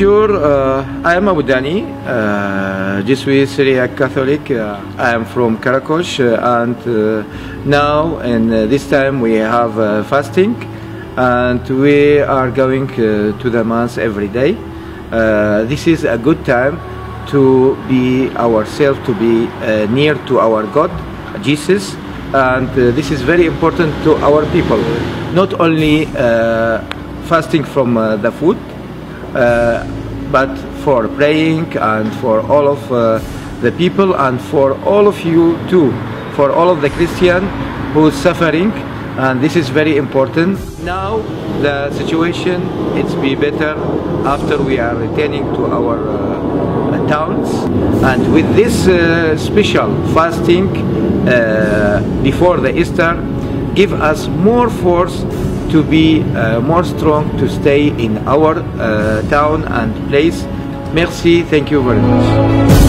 Bonjour, uh, I am Abu Danny. Uh, je suis Catholic. Uh, I am from Karakosh, uh, and uh, now and uh, this time we have fasting, and we are going to the mass every day. This is a good time to be ourselves, to be near to our God, Jesus, and this is very important to our people. Not only fasting from the food, but for praying and for all of uh, the people and for all of you too, for all of the Christian who is suffering, and this is very important. Now the situation it's be better after we are returning to our uh, towns, and with this uh, special fasting uh, before the Easter, give us more force to be uh, more strong to stay in our uh, town and place. Merci, thank you very much.